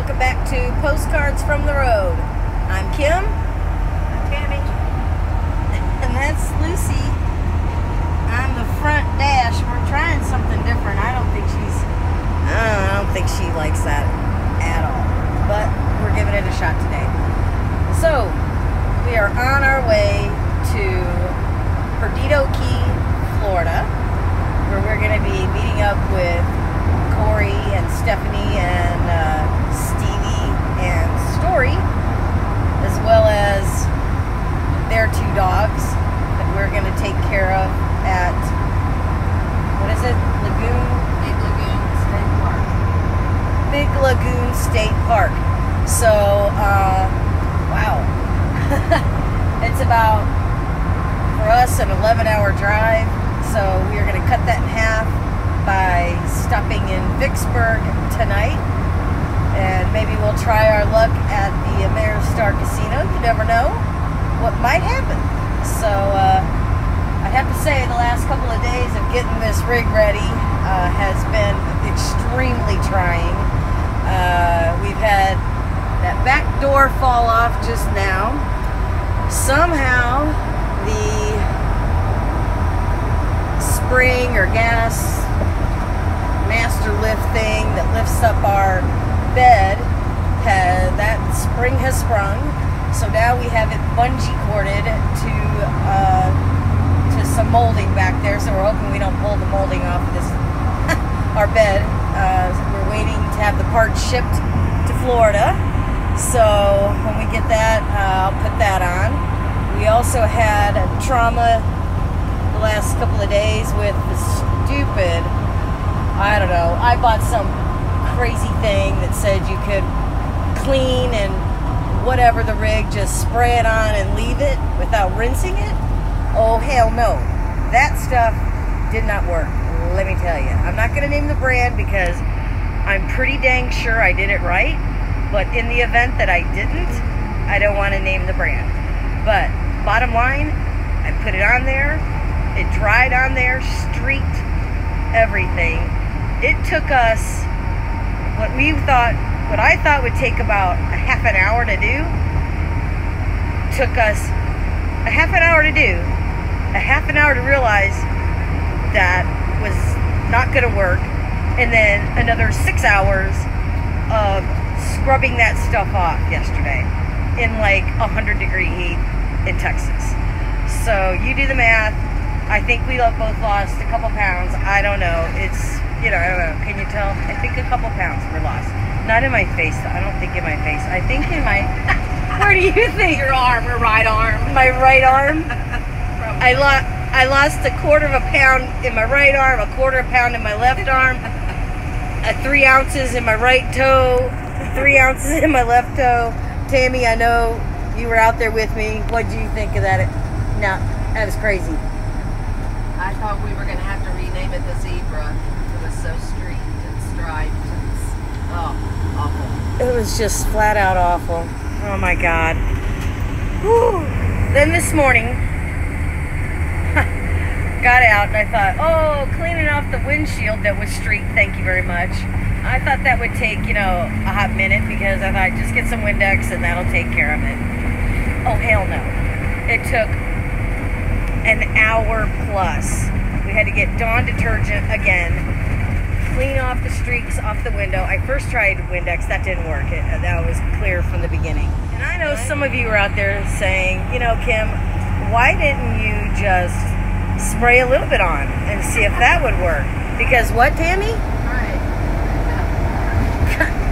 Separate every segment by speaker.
Speaker 1: welcome back to Postcards from the Road. I'm Kim.
Speaker 2: I'm Tammy.
Speaker 1: And that's Lucy. I'm the front dash. We're trying something different. I don't think she's. I don't, I don't think she likes that at all. But we're giving it a shot today. So we are on our way to Perdido Key, Florida, where we're going to be meeting up with Corey and Stephanie and uh, Stevie and Story, as well as their two dogs that we're going to take care of at what is it? Lagoon
Speaker 2: Big Lagoon State Park.
Speaker 1: Big Lagoon State Park. So, uh, wow, it's about for us an 11-hour drive. So we are going to cut that in half by stopping in Vicksburg tonight. And maybe we'll try our luck at the Ameristar Casino. You never know what might happen. So uh, I have to say, the last couple of days of getting this rig ready uh, has been extremely trying. Uh, we've had that back door fall off just now. Somehow, the spring or gas master lift thing that lifts up our bed has, that spring has sprung. So now we have it bungee corded to uh, to some molding back there. So we're hoping we don't pull the molding off of this our bed. Uh, we're waiting to have the part shipped to Florida. So when we get that uh, I'll put that on. We also had a trauma the last couple of days with the stupid I don't know. I bought some crazy thing that said you could clean and whatever the rig, just spray it on and leave it without rinsing it. Oh, hell no. That stuff did not work. Let me tell you. I'm not going to name the brand because I'm pretty dang sure I did it right. But in the event that I didn't, I don't want to name the brand. But bottom line, I put it on there. It dried on there, streaked everything it took us what we thought, what I thought would take about a half an hour to do, took us a half an hour to do, a half an hour to realize that was not going to work, and then another six hours of scrubbing that stuff off yesterday in like 100 degree heat in Texas. So you do the math. I think we both lost a couple pounds. I don't know. It's you know, I don't know. Can you tell? I think a couple pounds were lost. Not in my face. I don't think in my face. I think in my. Where do you think?
Speaker 2: Your arm, your right arm.
Speaker 1: My right arm. I lost. I lost a quarter of a pound in my right arm, a quarter of a pound in my left arm, uh, three ounces in my right toe, three ounces in my left toe. Tammy, I know you were out there with me. What do you think of that? No, that was crazy.
Speaker 2: I thought we were going to have to rename it the Zebra. It was so streaked and striped. And, oh, awful.
Speaker 1: It was just flat out awful. Oh my god. Whew. Then this morning, got out and I thought, oh, cleaning off the windshield that was streaked, thank you very much. I thought that would take, you know, a hot minute because I thought just get some Windex and that'll take care of it. Oh, hell no. It took an hour plus. We had to get Dawn detergent again, clean off the streaks off the window. I first tried Windex, that didn't work. It, uh, that was clear from the beginning. And I know some of you are out there saying, you know, Kim, why didn't you just spray a little bit on and see if that would work? Because what, Tammy?
Speaker 2: Right.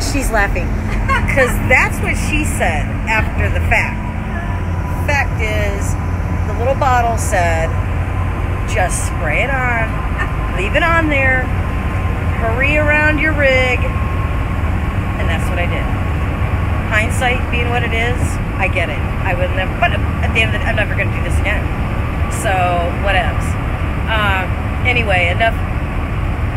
Speaker 1: She's laughing. Because that's what she said after the fact. Fact is, the little bottle said, just spray it on, leave it on there, hurry around your rig, and that's what I did. Hindsight being what it is, I get it. I would never, but at the end of the day, I'm never going to do this again. So, whatevs. Um, anyway, enough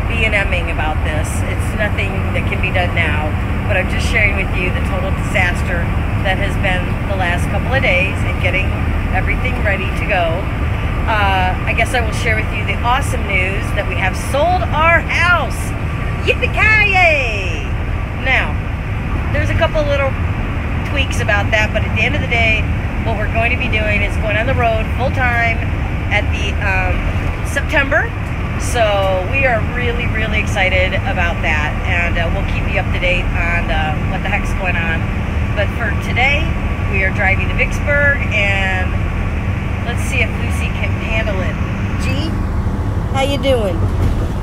Speaker 1: B&Ming about this. It's nothing that can be done now, but I'm just sharing with you the total disaster that has been the last couple of days and getting everything ready to go. Uh, I guess I will share with you the awesome news that we have sold our house. Yippee-ki-yay! Now, there's a couple little tweaks about that, but at the end of the day, what we're going to be doing is going on the road full time at the um, September. So we are really, really excited about that, and uh, we'll keep you up to date on uh, what the heck's going on. But for today, we are driving to Vicksburg, and let's see if Lucy can handle it. G, how you doing?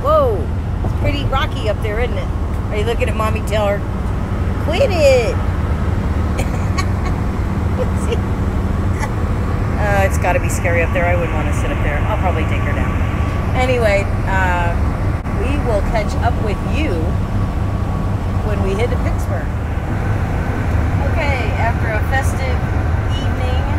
Speaker 1: Whoa, it's pretty rocky up there, isn't it? Are you looking at mommy? Tell her, quit it. Uh, it's got to be scary up there. I wouldn't want to sit up there. I'll probably take her down. Anyway, uh, we will catch up with you when we hit Vicksburg. Okay, after a festive evening in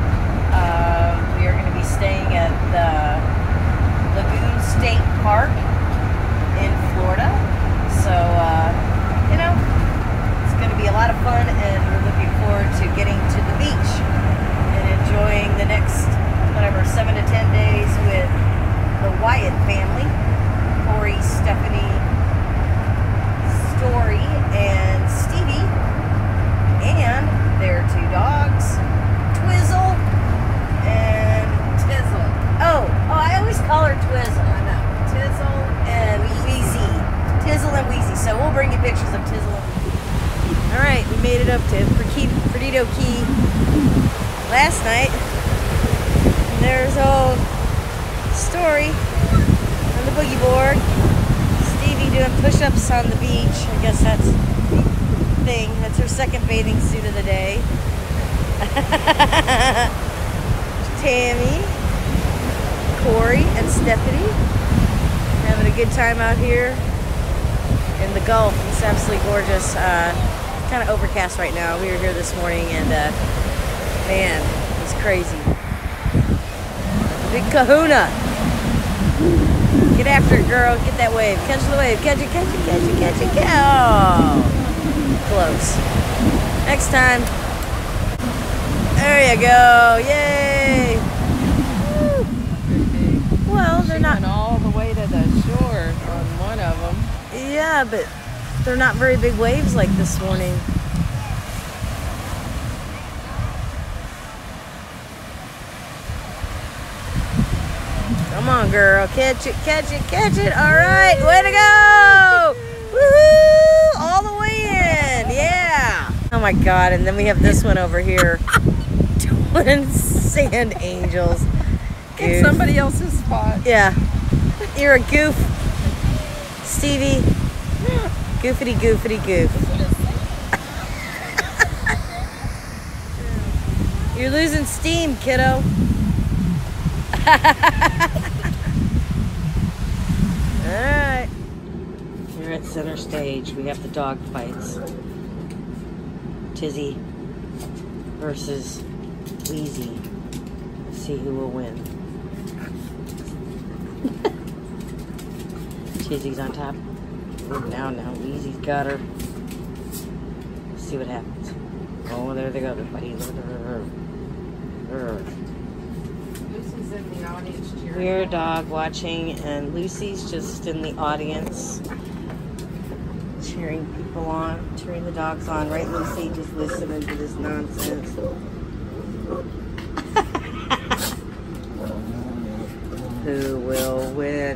Speaker 1: Uh, we are going to be staying at the Lagoon State Park in Florida. So, uh, you know, it's going to be a lot of fun, and we're looking forward to getting to the beach and enjoying the next, whatever, seven to ten days with the Wyatt family Corey, Stephanie, Story, and Stevie, and their two dogs, Twizzle and
Speaker 2: Tizzle.
Speaker 1: Oh, oh, I always call her
Speaker 2: I know. Tizzle.
Speaker 1: And Wheezy. Tizzle and Wheezy. So we'll bring you pictures of Tizzle and. All right, we made it up to Perdi- Perdido Key last night. And there's old Story on the boogie board. Stevie doing push-ups on the beach. I guess that's thing. That's her second bathing suit of the day. Tammy, Corey, and Stephanie having a good time out here in the Gulf. It's absolutely gorgeous. Uh, kind of overcast right now. We were here this morning, and uh, man, it's crazy. Big Kahuna. Get after it, girl. Get that wave. Catch the wave. Catch it, catch it, catch it, catch it, catch Oh, close. Next time. There you go. Yay. Woo. Well, they're not.
Speaker 2: all the way to the shore on one of them.
Speaker 1: Yeah, but they're not very big waves like this morning. Come on, girl. Catch it, catch it, catch it. All right. Way to go. Woohoo. All the way in. Yeah. Oh my God. And then we have this one over here. Twin sand angels.
Speaker 2: In somebody else's spot.
Speaker 1: Yeah. You're a goof. Stevie. Goofity goofity goof. You're losing steam, kiddo. Alright. We're at center stage. We have the dog fights. Tizzy versus Wheezy. Let's see who will win. Tizzy's on top. Now, now, Wheezy's got her. Let's see what happens. Oh, there they go. They're fighting.
Speaker 2: Lucy's in the audience cheering.
Speaker 1: We're dog watching, and Lucy's just in the audience cheering people on, cheering the dogs on. Right, Lucy? Just listening to this nonsense. Who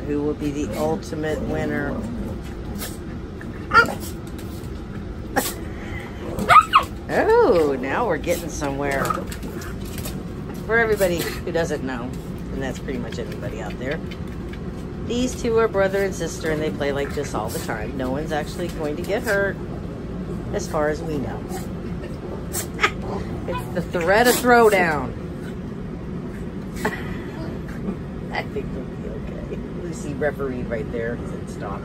Speaker 1: Who will be the ultimate winner? Oh, now we're getting somewhere. For everybody who doesn't know, and that's pretty much everybody out there, these two are brother and sister, and they play like this all the time. No one's actually going to get hurt, as far as we know. it's the threat of throwdown. I think refereed right there. Said stop.